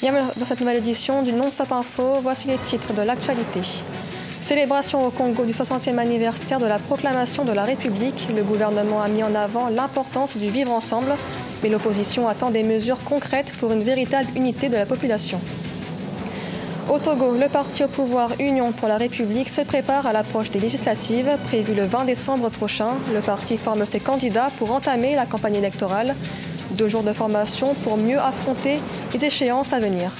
Bienvenue dans cette nouvelle édition du Non-Stop Info. Voici les titres de l'actualité. Célébration au Congo du 60e anniversaire de la proclamation de la République. Le gouvernement a mis en avant l'importance du vivre ensemble, mais l'opposition attend des mesures concrètes pour une véritable unité de la population. Au Togo, le parti au pouvoir Union pour la République se prépare à l'approche des législatives prévues le 20 décembre prochain. Le parti forme ses candidats pour entamer la campagne électorale. Deux jours de formation pour mieux affronter les échéances à venir.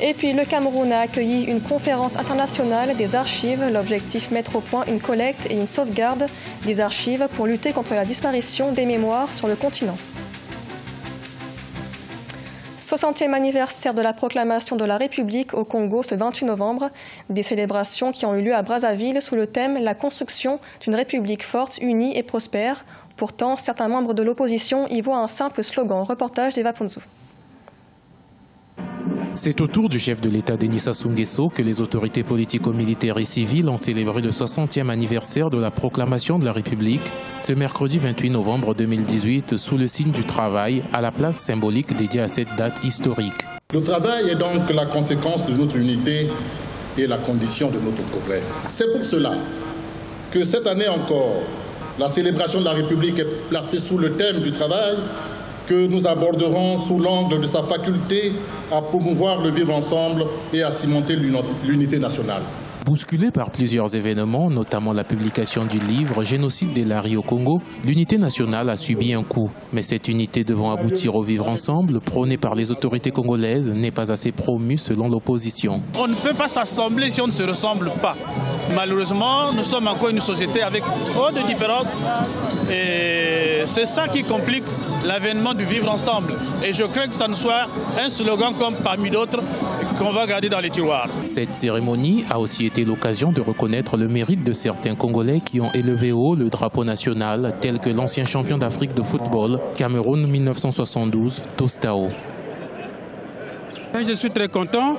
Et puis le Cameroun a accueilli une conférence internationale des archives. L'objectif mettre au point une collecte et une sauvegarde des archives pour lutter contre la disparition des mémoires sur le continent. 60e anniversaire de la proclamation de la République au Congo ce 28 novembre. Des célébrations qui ont eu lieu à Brazzaville sous le thème La construction d'une République forte, unie et prospère. Pourtant, certains membres de l'opposition y voient un simple slogan. Reportage d'Eva Ponzo. C'est au tour du chef de l'État Denis Sassou Nguesso que les autorités politico-militaires et civiles ont célébré le 60e anniversaire de la proclamation de la République ce mercredi 28 novembre 2018 sous le signe du travail à la place symbolique dédiée à cette date historique. Le travail est donc la conséquence de notre unité et la condition de notre progrès. C'est pour cela que cette année encore, la célébration de la République est placée sous le thème du travail que nous aborderons sous l'angle de sa faculté à promouvoir le vivre ensemble et à cimenter l'unité nationale. Bousculée par plusieurs événements, notamment la publication du livre Génocide des Laris au Congo, l'unité nationale a subi un coup. Mais cette unité devant aboutir au vivre ensemble, prônée par les autorités congolaises, n'est pas assez promue selon l'opposition. On ne peut pas s'assembler si on ne se ressemble pas. Malheureusement, nous sommes encore une société avec trop de différences et c'est ça qui complique l'avènement du vivre ensemble. Et je crains que ça ne soit un slogan comme parmi d'autres qu'on va garder dans les tiroirs. Cette cérémonie a aussi été l'occasion de reconnaître le mérite de certains Congolais qui ont élevé haut le drapeau national, tel que l'ancien champion d'Afrique de football, Cameroun 1972, Tostao. Je suis très content.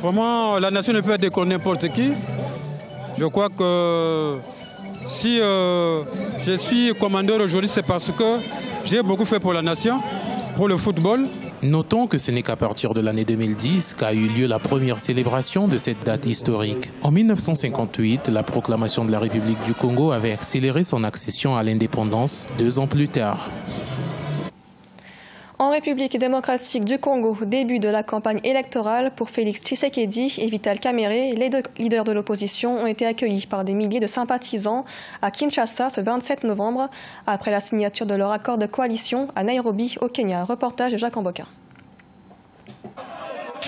Vraiment, la nation ne peut être décoller n'importe qui. Je crois que si euh, je suis commandeur aujourd'hui, c'est parce que j'ai beaucoup fait pour la nation, pour le football. Notons que ce n'est qu'à partir de l'année 2010 qu'a eu lieu la première célébration de cette date historique. En 1958, la proclamation de la République du Congo avait accéléré son accession à l'indépendance deux ans plus tard. En République démocratique du Congo, début de la campagne électorale pour Félix Tshisekedi et Vital Kamerhe, les deux leaders de l'opposition ont été accueillis par des milliers de sympathisants à Kinshasa ce 27 novembre, après la signature de leur accord de coalition à Nairobi, au Kenya. Reportage de Jacques Amboka.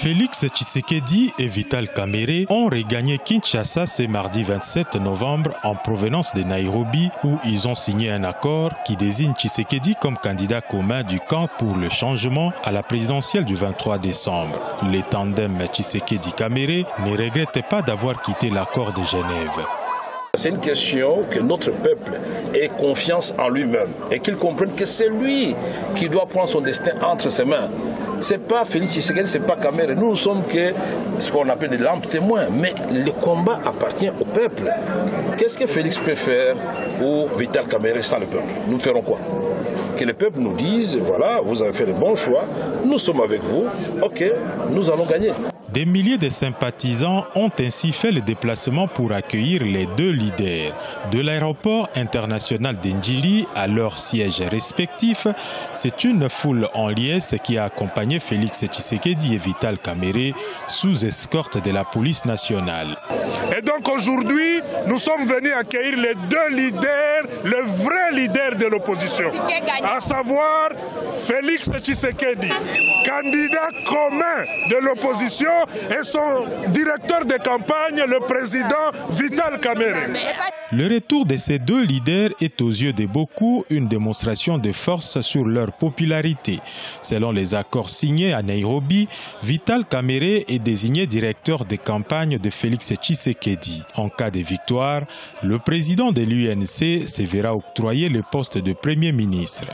Félix Tshisekedi et Vital Kamere ont regagné Kinshasa ce mardi 27 novembre en provenance de Nairobi où ils ont signé un accord qui désigne Tshisekedi comme candidat commun du camp pour le changement à la présidentielle du 23 décembre. Les tandems Tshisekedi-Kamere ne regrettent pas d'avoir quitté l'accord de Genève. C'est une question que notre peuple ait confiance en lui-même et qu'il comprenne que c'est lui qui doit prendre son destin entre ses mains. C'est pas Félix Tshisekedi, c'est pas Kamere. Nous ne sommes que ce qu'on appelle des lampes témoins. Mais le combat appartient au peuple. Qu'est-ce que Félix peut faire ou Vital Kamere sans le peuple? Nous ferons quoi? Que le peuple nous dise, voilà, vous avez fait le bon choix, nous sommes avec vous, ok, nous allons gagner. Des milliers de sympathisants ont ainsi fait le déplacement pour accueillir les deux leaders. De l'aéroport international d'Enjili à leur siège respectif, c'est une foule en liesse qui a accompagné Félix Tshisekedi et Vital Kamere sous escorte de la police nationale. Et donc aujourd'hui, nous sommes venus accueillir les deux leaders, le vrai leader de l'opposition, à savoir Félix Tshisekedi, candidat commun de l'opposition et son directeur de campagne, le président Vital Kamere. Le retour de ces deux leaders est aux yeux de beaucoup une démonstration de force sur leur popularité. Selon les accords signés à Nairobi, Vital Kamere est désigné directeur de campagne de Félix Tshisekedi. En cas de victoire, le président de l'UNC se verra octroyer le poste de Premier ministre.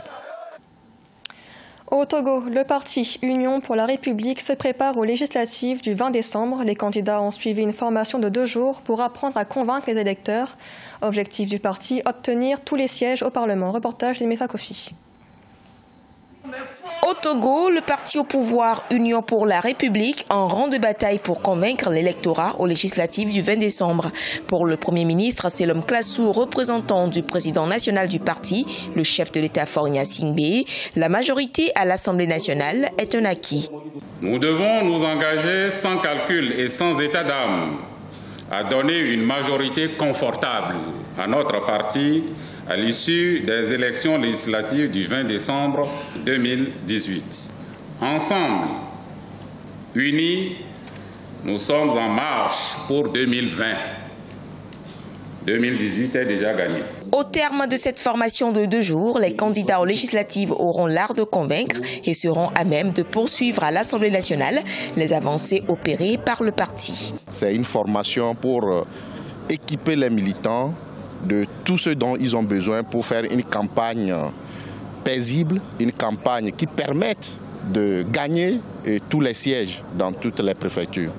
Au Togo, le parti Union pour la République se prépare aux législatives du 20 décembre. Les candidats ont suivi une formation de deux jours pour apprendre à convaincre les électeurs. Objectif du parti, obtenir tous les sièges au Parlement. Reportage d'Emefa Kofi. Au Le parti au pouvoir Union pour la République en rang de bataille pour convaincre l'électorat aux législatives du 20 décembre. Pour le Premier ministre, c'est l'homme représentant du président national du parti, le chef de l'État Fornia Singbe. La majorité à l'Assemblée nationale est un acquis. Nous devons nous engager sans calcul et sans état d'âme à donner une majorité confortable à notre parti à l'issue des élections législatives du 20 décembre 2018. Ensemble, unis, nous sommes en marche pour 2020. 2018 est déjà gagné. Au terme de cette formation de deux jours, les candidats aux législatives auront l'art de convaincre et seront à même de poursuivre à l'Assemblée nationale les avancées opérées par le parti. C'est une formation pour euh, équiper les militants de tout ce dont ils ont besoin pour faire une campagne paisible, une campagne qui permette de gagner tous les sièges dans toutes les préfectures.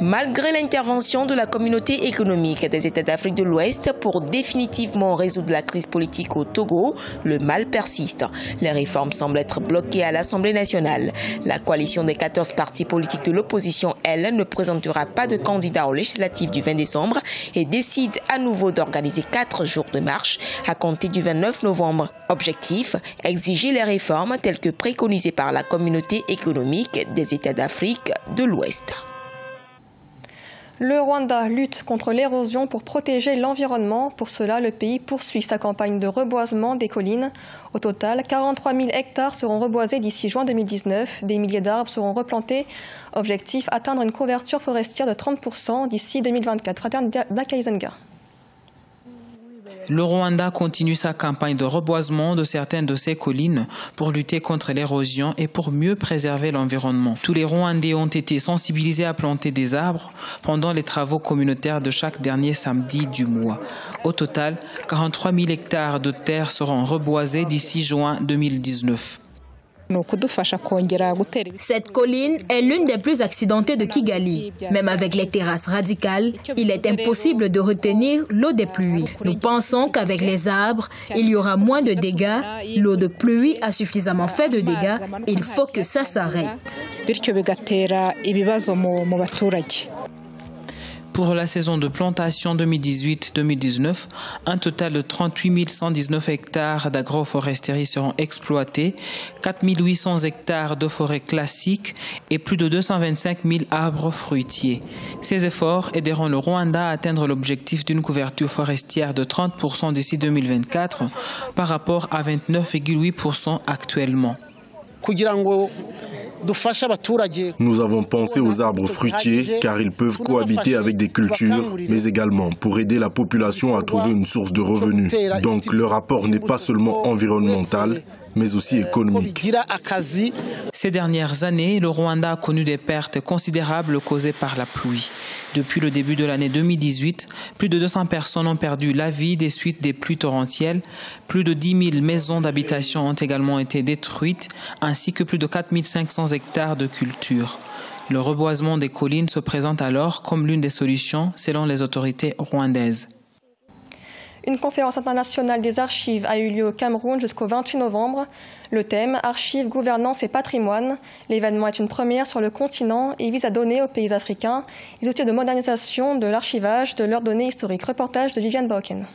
Malgré l'intervention de la communauté économique des États d'Afrique de l'Ouest pour définitivement résoudre la crise politique au Togo, le mal persiste. Les réformes semblent être bloquées à l'Assemblée nationale. La coalition des 14 partis politiques de l'opposition, elle, ne présentera pas de candidat aux législatives du 20 décembre et décide à nouveau d'organiser quatre jours de marche à compter du 29 novembre. Objectif, exiger les réformes telles que préconisées par la communauté économique des États d'Afrique de l'Ouest. Le Rwanda lutte contre l'érosion pour protéger l'environnement. Pour cela, le pays poursuit sa campagne de reboisement des collines. Au total, 43 000 hectares seront reboisés d'ici juin 2019. Des milliers d'arbres seront replantés. Objectif, atteindre une couverture forestière de 30% d'ici 2024. Dakaizenga. Le Rwanda continue sa campagne de reboisement de certaines de ses collines pour lutter contre l'érosion et pour mieux préserver l'environnement. Tous les Rwandais ont été sensibilisés à planter des arbres pendant les travaux communautaires de chaque dernier samedi du mois. Au total, 43 000 hectares de terre seront reboisés d'ici juin 2019. Cette colline est l'une des plus accidentées de Kigali. Même avec les terrasses radicales, il est impossible de retenir l'eau des pluies. Nous pensons qu'avec les arbres, il y aura moins de dégâts. L'eau de pluie a suffisamment fait de dégâts. Il faut que ça s'arrête. Pour la saison de plantation 2018-2019, un total de 38 119 hectares d'agroforesterie seront exploités, 4 800 hectares de forêts classiques et plus de 225 000 arbres fruitiers. Ces efforts aideront le Rwanda à atteindre l'objectif d'une couverture forestière de 30% d'ici 2024 par rapport à 29,8% actuellement. Nous avons pensé aux arbres fruitiers car ils peuvent cohabiter avec des cultures, mais également pour aider la population à trouver une source de revenus. Donc le rapport n'est pas seulement environnemental, mais aussi économique. Ces dernières années, le Rwanda a connu des pertes considérables causées par la pluie. Depuis le début de l'année 2018, plus de 200 personnes ont perdu la vie des suites des pluies torrentielles. Plus de 10 000 maisons d'habitation ont également été détruites, ainsi que plus de 4 500 hectares de culture. Le reboisement des collines se présente alors comme l'une des solutions selon les autorités rwandaises. Une conférence internationale des archives a eu lieu au Cameroun jusqu'au 28 novembre. Le thème Archives, gouvernance et patrimoine. L'événement est une première sur le continent et vise à donner aux pays africains les outils de modernisation de l'archivage de leurs données historiques. Reportage de Viviane Bauken.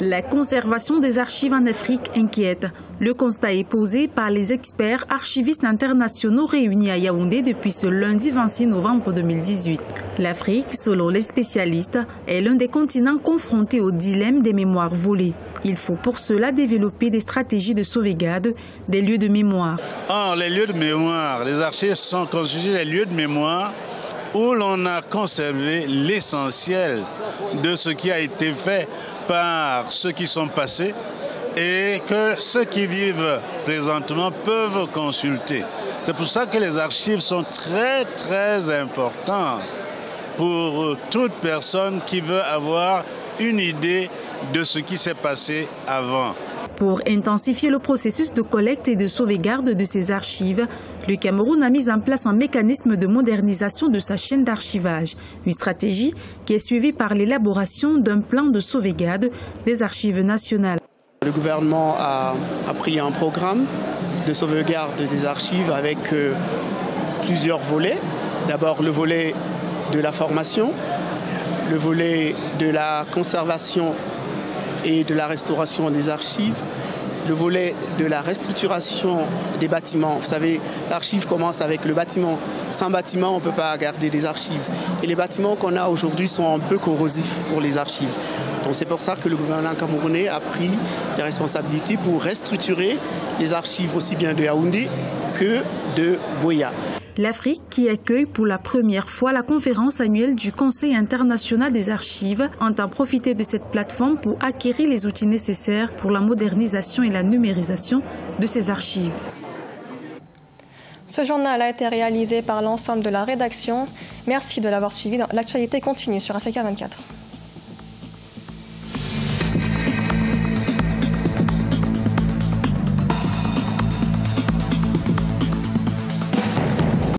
La conservation des archives en Afrique inquiète. Le constat est posé par les experts archivistes internationaux réunis à Yaoundé depuis ce lundi 26 novembre 2018. L'Afrique, selon les spécialistes, est l'un des continents confrontés au dilemme des mémoires volées. Il faut pour cela développer des stratégies de sauvegarde des lieux de mémoire. les lieux de mémoire, les archives sont constitués des lieux de mémoire où l'on a conservé l'essentiel de ce qui a été fait par ceux qui sont passés et que ceux qui vivent présentement peuvent consulter. C'est pour ça que les archives sont très très importantes pour toute personne qui veut avoir une idée de ce qui s'est passé avant. Pour intensifier le processus de collecte et de sauvegarde de ces archives, le Cameroun a mis en place un mécanisme de modernisation de sa chaîne d'archivage, une stratégie qui est suivie par l'élaboration d'un plan de sauvegarde des archives nationales. Le gouvernement a, pris un programme de sauvegarde des archives avec euh, plusieurs volets. D'abord le volet de la formation, le volet de la conservation et de la restauration des archives, le volet de la restructuration des bâtiments. Vous savez, l'archive commence avec le bâtiment. Sans bâtiment, on ne peut pas garder des archives. Et les bâtiments qu'on a aujourd'hui sont un peu corrosifs pour les archives. Donc c'est pour ça que le gouvernement camerounais a pris des responsabilités pour restructurer les archives aussi bien de Yaoundé que de Boya. L'Afrique, qui accueille pour la première fois la conférence annuelle du Conseil international des archives, entend profiter de cette plateforme pour acquérir les outils nécessaires pour la modernisation et la numérisation de ces archives. Ce journal a été réalisé par l'ensemble de la rédaction. Merci de l'avoir suivi. L'actualité continue sur Africa 24.